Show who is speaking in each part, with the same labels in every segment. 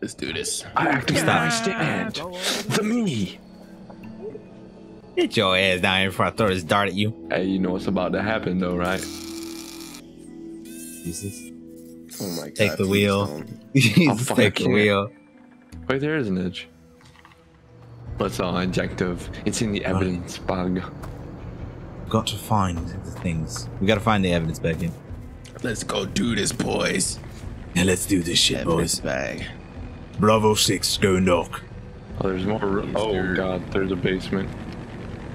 Speaker 1: Let's do this.
Speaker 2: I activate my stand. The me.
Speaker 3: Get your ass down here before I throw this dart at you.
Speaker 2: Hey, you know what's about to happen though, right?
Speaker 3: Jesus.
Speaker 1: Oh my god.
Speaker 3: Take the wheel.
Speaker 1: don't.
Speaker 3: Jesus,
Speaker 2: fuck,
Speaker 3: take the wheel.
Speaker 2: Wait, there is an edge. What's our uh, objective? It's in the evidence bug.
Speaker 3: Got to find the things. We gotta find the evidence back in.
Speaker 1: Let's go do this, boys.
Speaker 3: Yeah, let's do this shit,
Speaker 1: Evidence bag.
Speaker 3: Bravo 6, go knock.
Speaker 2: Oh, there's more. ro- Oh
Speaker 1: sir.
Speaker 2: god, there's a basement.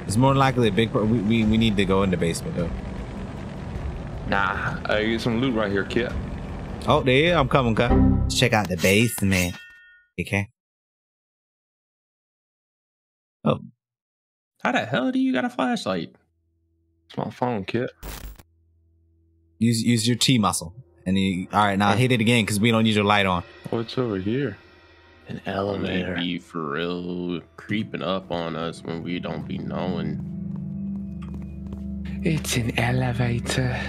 Speaker 3: It's more likely a big part. We, we, we need to go in the basement, though.
Speaker 2: Nah, I get some loot right here, kid.
Speaker 3: Oh, there, I'm coming, cut. Let's check out the basement. Okay. Oh,
Speaker 1: How the hell do you got a flashlight?
Speaker 2: It's my phone, kid.
Speaker 3: use use your T muscle. And you, all right, now hit it again because we don't need your light on.
Speaker 2: Oh, it's over here.
Speaker 1: An elevator. Be for real creeping up on us when we don't be knowing.
Speaker 2: It's an elevator.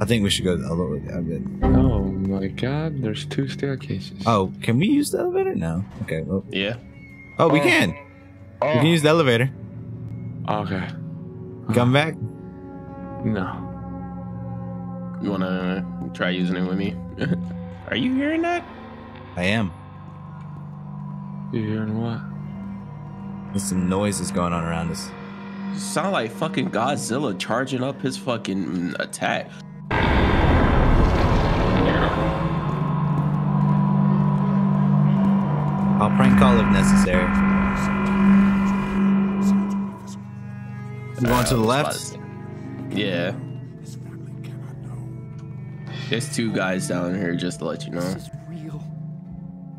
Speaker 3: I think we should go a little bit. a bit.
Speaker 2: Oh my god, there's two staircases.
Speaker 3: Oh, can we use the elevator? No. Okay. Well,
Speaker 1: Yeah.
Speaker 3: oh, we
Speaker 2: Oh.
Speaker 3: can. We can oh. use the elevator.
Speaker 2: Okay.
Speaker 3: Come back.
Speaker 2: No.
Speaker 1: You wanna try using it with me? Are you hearing that?
Speaker 3: I am.
Speaker 2: You hearing what?
Speaker 3: There's some noises going on around us.
Speaker 1: Sound like fucking Godzilla charging up his fucking mm, attack.
Speaker 3: I'll prank call if necessary. You going to the
Speaker 1: I was about
Speaker 3: left?
Speaker 1: Yeah. There's two guys down here, just to let you know.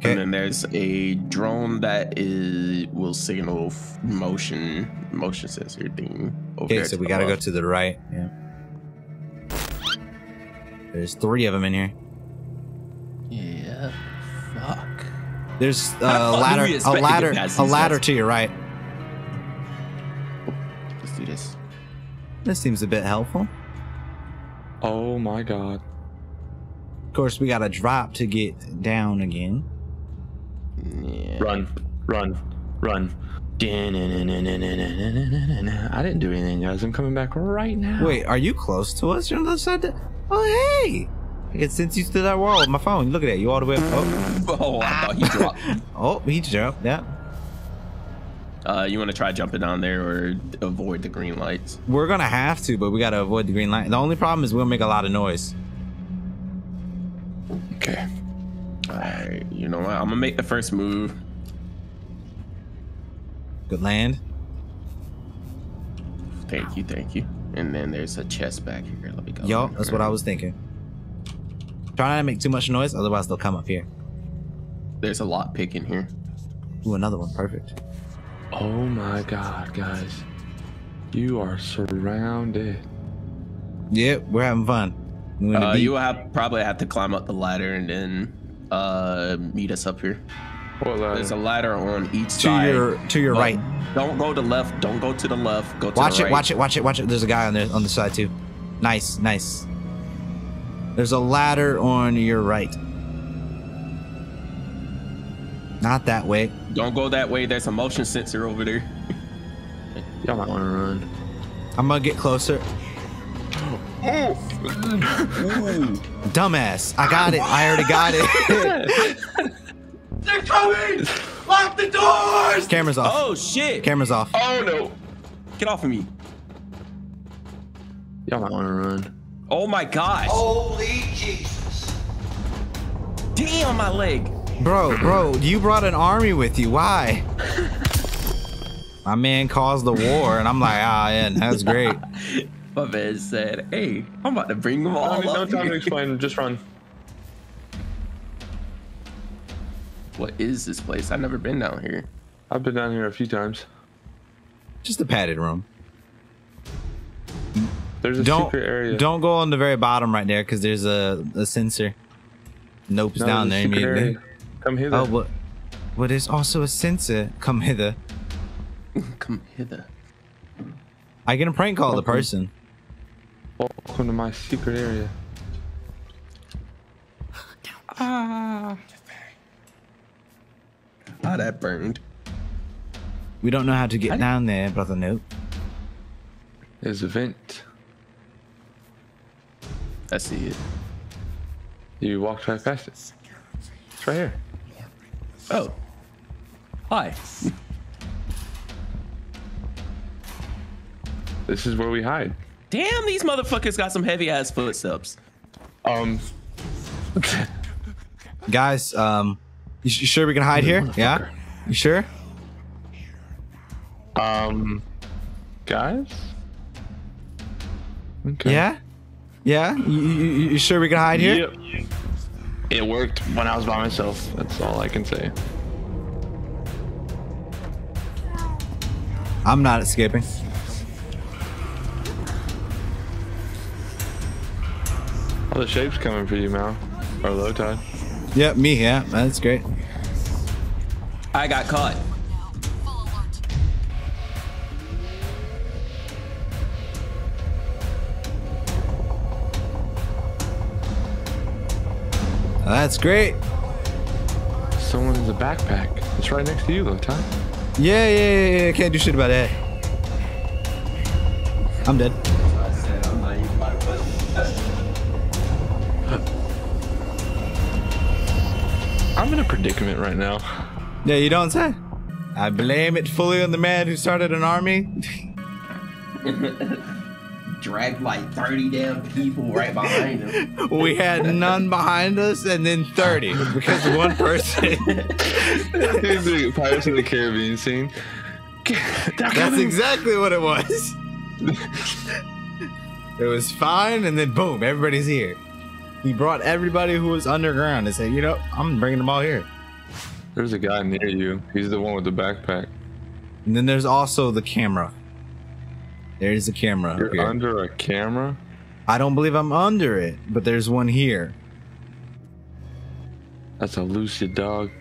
Speaker 3: Okay.
Speaker 1: And then there's a drone that is will signal f- motion motion sensor thing.
Speaker 3: Okay, so we gotta go to the right. Yeah. There's three of them in here.
Speaker 1: Yeah. Fuck.
Speaker 3: There's uh, a
Speaker 1: the fuck do
Speaker 3: ladder, a
Speaker 1: expect to get
Speaker 3: ladder, a ladder
Speaker 1: guys?
Speaker 3: to your right.
Speaker 1: Let's do this.
Speaker 3: This seems a bit helpful.
Speaker 2: Oh my god.
Speaker 3: Of course, we gotta drop to get down again.
Speaker 1: Yeah.
Speaker 2: Run, run, run. I didn't do anything, guys. I'm coming back right now.
Speaker 3: Wait, are you close to us? You're on the other side. of- Oh, hey! I can sense you to that wall with my phone. Look at that. You all the way up. Oh,
Speaker 1: Oh, I thought he dropped.
Speaker 3: oh he jumped. Yeah.
Speaker 1: Uh, you want to try jumping down there or avoid the green lights?
Speaker 3: We're gonna have to, but we gotta avoid the green light. The only problem is we'll make a lot of noise.
Speaker 2: Okay.
Speaker 1: All right. You know what? I'm gonna make the first move.
Speaker 3: Good land.
Speaker 1: Thank you, thank you. And then there's a chest back here. Let me go.
Speaker 3: Yo, that's what I was thinking. Try not to make too much noise, otherwise they'll come up here.
Speaker 1: There's a lot pick in here.
Speaker 3: Ooh, another one. Perfect.
Speaker 2: Oh my god, guys. You are surrounded.
Speaker 3: Yep, we're having fun. We're
Speaker 1: Uh, you will have probably have to climb up the ladder and then uh meet us up here.
Speaker 2: What uh,
Speaker 1: There's a
Speaker 2: ladder?
Speaker 1: ladder on each
Speaker 3: to
Speaker 1: side.
Speaker 3: your to your
Speaker 1: but
Speaker 3: right.
Speaker 1: Don't go to left. Don't go to the left. Go to
Speaker 3: Watch
Speaker 1: the
Speaker 3: it,
Speaker 1: right.
Speaker 3: watch it, watch it, watch it. There's a guy on there on the side too. Nice, nice. There's a ladder on your right. Not that way.
Speaker 1: Don't go that way. There's a motion sensor over there.
Speaker 2: Y'all might want to run.
Speaker 3: I'm gonna get closer. Oh, Dumbass. I got it. I already got it.
Speaker 4: They're coming! Lock the doors!
Speaker 3: Camera's off.
Speaker 1: Oh shit!
Speaker 3: Camera's off.
Speaker 2: Oh no!
Speaker 1: Get off of me!
Speaker 2: Y'all might want to run.
Speaker 1: Oh my gosh!
Speaker 4: Holy Jesus.
Speaker 1: Damn my leg!
Speaker 3: Bro, bro, you brought an army with you. Why? My man caused the war, and I'm like, ah, yeah, that's great.
Speaker 1: My man said, "Hey, I'm about to bring them
Speaker 2: No,
Speaker 1: all
Speaker 2: no
Speaker 1: up
Speaker 2: time to explain. Just run.
Speaker 1: What is this place? I've never been down here.
Speaker 2: I've been down here a few times.
Speaker 3: Just a padded room.
Speaker 2: There's a
Speaker 3: Don't
Speaker 2: secret area.
Speaker 3: don't go on the very bottom right there because there's a, a sensor. Nope's
Speaker 2: No,
Speaker 3: down there. immediately.
Speaker 2: Come hither.
Speaker 3: Oh, but but there's also a sensor. Come hither.
Speaker 1: Come hither.
Speaker 3: I can prank call the
Speaker 2: Welcome.
Speaker 3: person.
Speaker 2: Welcome to my secret area.
Speaker 1: Ah, that burned.
Speaker 3: We don't know how to get down there, brother. Nope.
Speaker 2: There's a vent.
Speaker 1: I see it.
Speaker 2: You walked right past it. It's right here.
Speaker 1: Oh, hi.
Speaker 2: This is where we hide.
Speaker 1: Damn, these motherfuckers got some heavy ass footsteps.
Speaker 2: Um,
Speaker 3: Guys, um, you, you sure we can hide here? Yeah. You sure?
Speaker 2: um, guys. Okay.
Speaker 3: Yeah. Yeah. You, you, you you sure we can hide here?
Speaker 2: Yep. It worked when I was by myself. That's all I can say.
Speaker 3: I'm not escaping.
Speaker 2: All the shapes coming for you, Mal. Or low tide.
Speaker 3: Yep, me. Yeah, that's great.
Speaker 1: I got caught.
Speaker 3: That's great.
Speaker 2: Someone in the backpack. It's right next to you, though, tide.
Speaker 3: Yeah, yeah, yeah, yeah. Can't do shit about that. I'm dead.
Speaker 2: I'm in a predicament right now.
Speaker 3: Yeah, you don't say. I blame it fully on the man who started an army.
Speaker 1: Dragged like 30 damn people right behind him.
Speaker 3: We had none behind us, and then 30 because of one person.
Speaker 2: the Pirates of the Caribbean scene.
Speaker 3: That's exactly what it was. it was fine, and then boom, everybody's here. He brought everybody who was underground and said, "You know, I'm bringing them all here."
Speaker 2: There's a guy near you. He's the one with the backpack.
Speaker 3: And then there's also the camera. There's the camera.
Speaker 2: You're under a camera.
Speaker 3: I don't believe I'm under it, but there's one here.
Speaker 2: That's a lucid dog.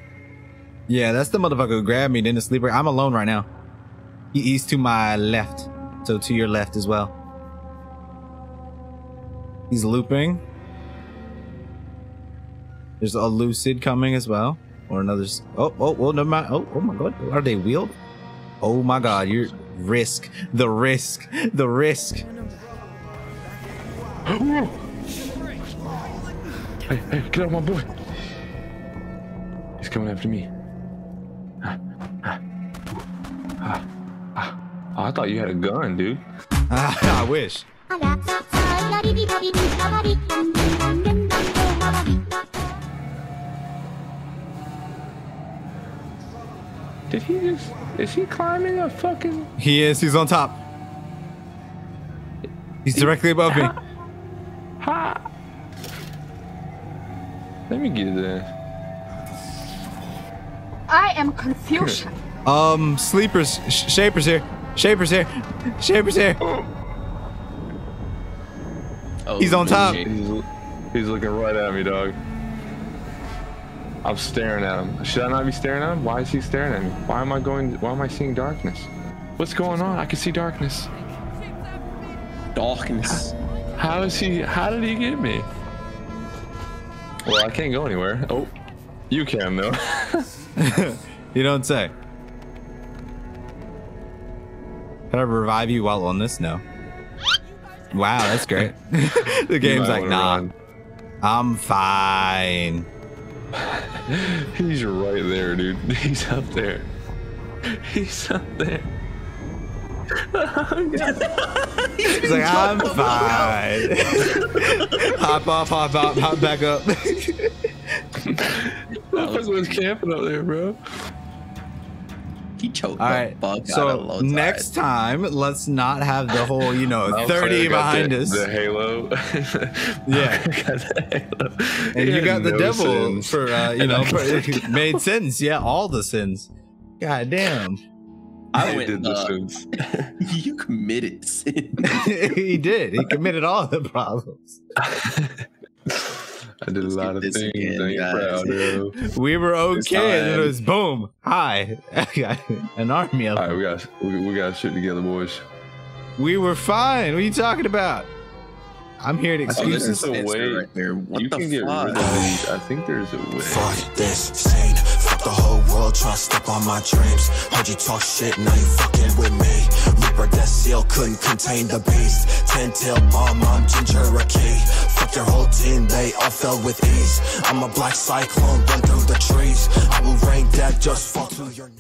Speaker 3: Yeah, that's the motherfucker who grabbed me. Then the sleeper. I'm alone right now. He, he's to my left, so to your left as well. He's looping. There's a lucid coming as well, or another. Oh, oh, oh, never mind. Oh, oh my god, are they wheeled? Oh my god, you're risk the risk the risk.
Speaker 2: Hey, hey, get out, my boy. He's coming after me. Ah, ah, ah, ah. Oh, I thought you had a gun, dude.
Speaker 3: I wish.
Speaker 2: Did he just? Is he climbing a fucking?
Speaker 3: He is. He's on top. He's directly above me.
Speaker 2: Ha! Let me get there.
Speaker 5: I am Confucian.
Speaker 3: Um, sleepers, sh- shapers here, shapers here, shapers here.
Speaker 1: Oh,
Speaker 3: He's on top.
Speaker 2: He's, he's looking right at me, dog. I'm staring at him. Should I not be staring at him? Why is he staring at me? Why am I going? Why am I seeing darkness? What's going on? I can see darkness.
Speaker 1: Darkness.
Speaker 2: How is he? How did he get me? Well, I can't go anywhere. Oh, you can though.
Speaker 3: You don't say. Can I revive you while on this? No. Wow, that's great. the game's like,
Speaker 2: wanna
Speaker 3: nah,
Speaker 2: run.
Speaker 3: I'm fine.
Speaker 2: He's right there, dude. He's up there. He's up there.
Speaker 3: He's like, I'm fine. hop off, hop off, hop back up.
Speaker 2: Motherfucker was camping up there, bro.
Speaker 1: He choked
Speaker 3: All
Speaker 1: the
Speaker 3: right.
Speaker 1: fuck out of
Speaker 3: So
Speaker 1: Low
Speaker 3: next time, let's not have the whole, you know,
Speaker 2: Outside,
Speaker 3: 30 behind
Speaker 2: the,
Speaker 3: us.
Speaker 2: The halo.
Speaker 3: Yeah.
Speaker 2: the halo.
Speaker 3: and you
Speaker 2: had
Speaker 3: got the
Speaker 2: no
Speaker 3: devil
Speaker 2: sins.
Speaker 3: for uh, you know for, made sins. Yeah, all the sins. God damn.
Speaker 1: I went,
Speaker 2: did the
Speaker 1: uh,
Speaker 2: sins.
Speaker 1: you committed sin.
Speaker 3: he did. He committed all the problems.
Speaker 2: I did a lot of things.
Speaker 1: again,
Speaker 2: I ain't
Speaker 1: guys.
Speaker 2: proud of.
Speaker 3: We were okay, and it was boom. Hi, an army of
Speaker 2: All
Speaker 3: them.
Speaker 2: right, we got we, we got shit together, boys.
Speaker 3: We were fine. What are you talking about? I'm here to
Speaker 1: Oh,
Speaker 3: excuse
Speaker 1: this is
Speaker 2: a
Speaker 1: a
Speaker 2: way-
Speaker 1: right there. What
Speaker 2: you
Speaker 1: the
Speaker 2: can get rid of these. I think there's a way.
Speaker 6: Fuck this scene, fuck the whole world real, try to step on my dreams. Heard you talk shit, now you fucking with me. Reaper that seal couldn't contain the beast. Ten tail bomb, I'm Ginger Key. Fuck your whole team, they all fell with ease. I'm a black cyclone, run through the trees. I will rain death, just fall to